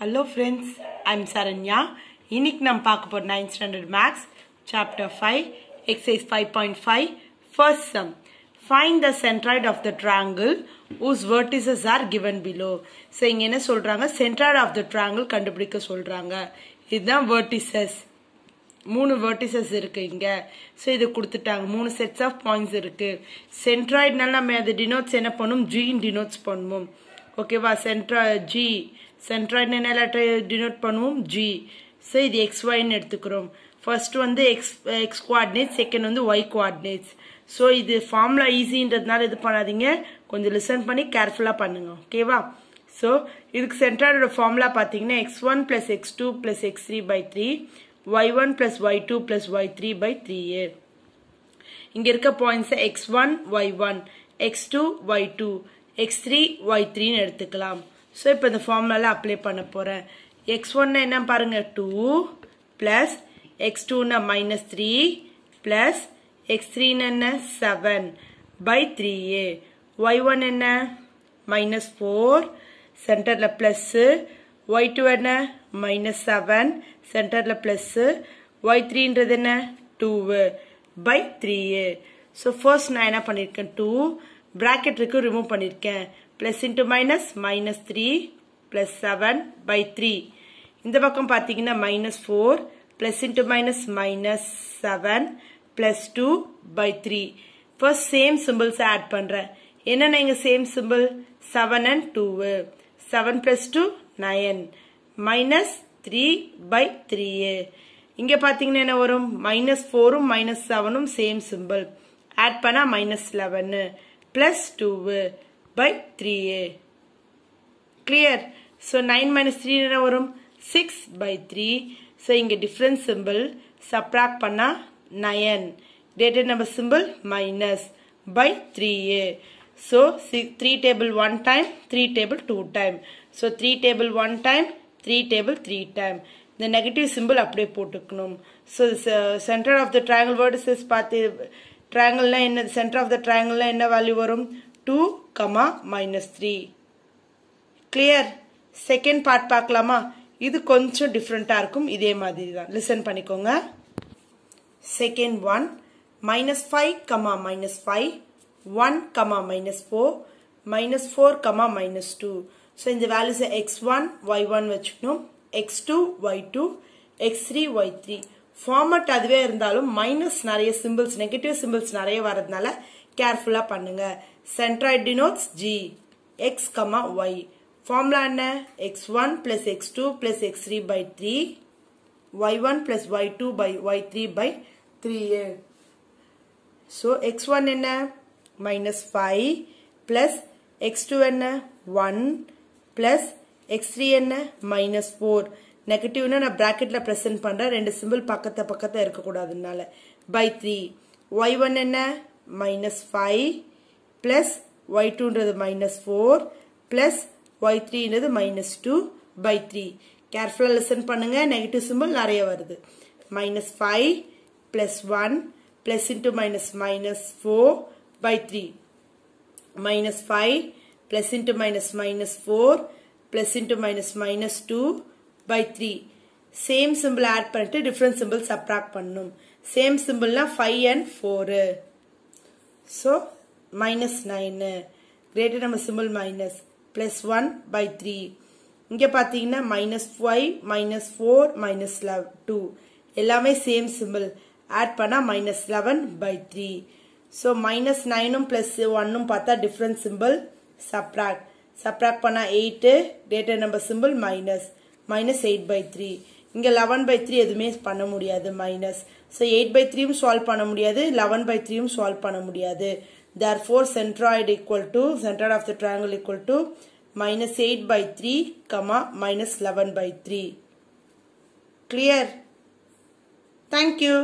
Hello friends I'm Saranya இன்னைக்கு நம்ம பார்க்க போகிற ninth standard maths chapter five exercise five point five first sum find the centroid of the triangle whose vertices are given below so இங்கே என்ன சொல்கிறாங்க centroid of the triangle கண்டுபிடிக்க சொல்கிறாங்க இதுதான் வெர்டிசஸ் மூணு வேர்டிசஸ் இருக்கு இங்க. ஸோ இது கொடுத்துட்டாங்க. மூணு செட்ஸ் ஆஃப் பாயிண்ட்ஸ் இருக்கு. சென்ட்ராய்ட்னால நம்ம அது டினோட்ஸ் என்ன பண்ணும்? ஜின்னு டினோட்ஸ் பண்ணுவோம் ஓகேவா சென்ட்ரா ஜி சென்ட்ராய்ட் என்ன லெட்டர் டினோட் பண்ணுவோம்? ஜி ஸோ இது எக்ஸ் ஒய்னு எடுத்துக்கிறோம். ஃபர்ஸ்ட் வந்து எக்ஸ் எக்ஸ் குவார்டினேட் செகண்ட் வந்து ஒய் குவார்டினேட்ஸ் ஸோ இது ஃபார்முலா ஈஸின்றதுனால இது பண்ணாதீங்க. கொஞ்சம் லிசன் பண்ணி கேர்ஃபுல்லாக பண்ணுங்க. ஓகேவா ஸோ இதுக்கு சென்ட்ராய்டோட ஃபார்முலா பார்த்தீங்கன்னா X one plus X two plus X three by three Y one plus Y two plus Y three by three ஏ இங்கே இருக்க பாயிண்ட்ஸை X one Y one X two Y two X three Y த்ரீன்னு எடுத்துக்கலாம். So இப்போ இந்த ஃபார்முலால apply பண்ண போகிறேன் X ஒன்னு என்ன பாருங்கள் டூ ப்ளஸ் எக்ஸ் டூன்னா மைனஸ் த்ரீ ப்ளஸ் எக்ஸ் த்ரீன்னு என்ன? செவன் பை த்ரீ ஏ ஒய் ஒன் என்ன? மைனஸ் ஃபோர் சென்டரில் ப்ளஸ்ஸு ஒய் டூ என்ன மைனஸ் செவன் சென்டரில் ப்ளஸ்ஸு ஒய் த்ரீன்றது என்ன? Two by three so first நான் என்ன பண்ணியிருக்கேன் டூ ப்ராக்கெட் இருக்கு ரிமூவ் பண்ணியிருக்கேன் plus into minus minus three plus seven by three இந்த பக்கம் பார்த்தீங்கன்னா minus four plus into minus minus seven plus two by three first same சிம்பிள்ஸை add பண்ணுறேன் என்னென்ன இங்கே same symbol seven and two seven plus two nine minus three by three இங்கே பார்த்தீங்கன்னா என்ன வரும்? மைனஸ் ஃபோரும் மைனஸ் செவனும் சேம் சிம்பிள் ஆட் பண்ணால் minus eleven plus two by three clear so nine minus three என்ன வரும்? சிக்ஸ் பை த்ரீ ஸோ இங்கே டிஃப்ரெண்ட் சிம்பிள் சப்ராக்ட் பண்ணால் nine dated number symbol minus by three so three table one time three table two time so three table one time three table three time இந்த negative symbol அப்படியே போட்டுக்கணும். So centre of the triangle vertices பார்த்து ட்ரையாங்கிள்னா என்ன centre of த ட்ரையாங்கிள்னா என்ன value வரும்? Two comma minus three clear second part பார்க்கலாமா? இது கொஞ்சம் டிஃப்ரெண்ட்டாக இருக்கும். இதே மாதிரி தான். லிசன் பண்ணிக்கோங்க. Second one minus five comma minus five one comma minus four minus four comma minus two so இந்த வேல்யூஸை எக்ஸ் ஒன் ஒய் ஒன் வச்சுக்கணும். X two Y two X three Y three format அதுவே இருந்தாலும் minus நிறைய symbols negative symbols நிறைய வரதுனால கேர்ஃபுல்லாக பண்ணுங்க. Centroid denotes G X comma Y formula என்ன X one plus X two plus X three by three Y one plus Y two by Y three by three so X one என்ன? Minus five plus X two என்ன? One plus X three என்ன? Minus four நெகட்டிவ்னா நான் ப்ராக்கெட்டில் present பண்ணுறேன் ரெண்டு symbol பக்கத்தை பக்கத்தை இருக்கக்கூடாதுனால. பை த்ரீ ஒய் ஒன் என்ன? மைனஸ் ஃபைவ் ப்ளஸ் ஒய் டூன்றது மைனஸ் ஃபோர் ப்ளஸ் ஒய் த்ரீன்றது மைனஸ் டூ பை த்ரீ கேர்ஃபுல்லாக லிசன் பண்ணுங்கள் நெகட்டிவ் சிம்பிள் நிறைய வருது. Minus five plus one plus into minus minus four by three minus five plus into minus minus four plus into minus minus two by three same symbol add பண்ணிட்டு different symbol subtract பண்ணும். Same சிம்பிள்னா five and four so minus nine greater நம்ம symbol minus plus one by three இங்கே பார்த்தீங்கன்னா minus five minus four minus லெவ் two எல்லாமே same symbol add பண்ணால் minus eleven by three so minus நைனும் plus ஒன்னும் பார்த்தா different symbol subtract subtract பண்ணால் eight greater number symbol minus minus eight by three இங்கே eleven by three எதுவுமே பண்ண முடியாது minus so eight by three solve பண்ண முடியாது லெவன் பை த்ரீயும் சால்வ் பண்ண முடியாது. Therefore centroid equal to centre of the triangle equal to minus eight by three comma minus eleven by three clear thank you